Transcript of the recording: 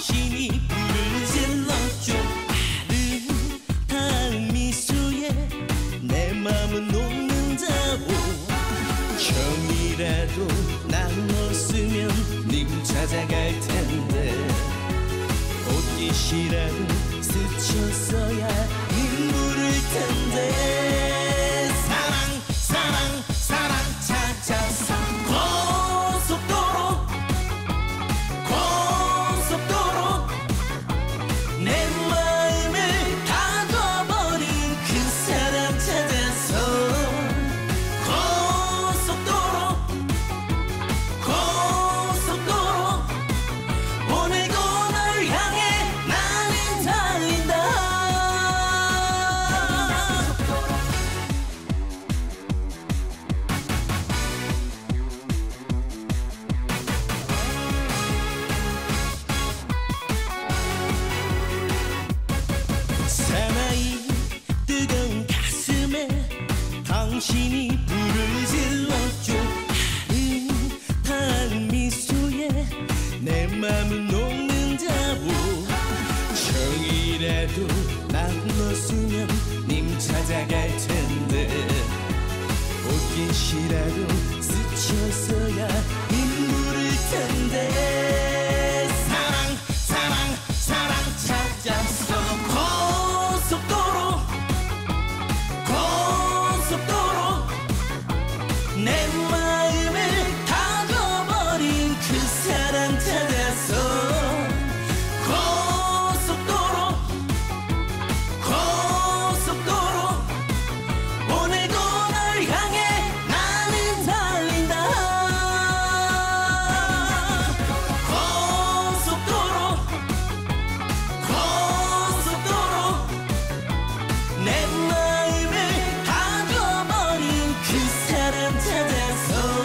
당신이 불질러 줘. 아름다운 미소에 내 맘은 녹는 자고. 형이라도 나눴으면 님 찾아갈 텐데. 옷깃이라도 스쳤어야 눈물을 텐데. 당신이 불을 질렀죠. 아름다운 미소에 내 맘은 녹는다고 정이라도 만났으면 님 찾아갈 텐데. 옷깃이라도 스쳐서 better so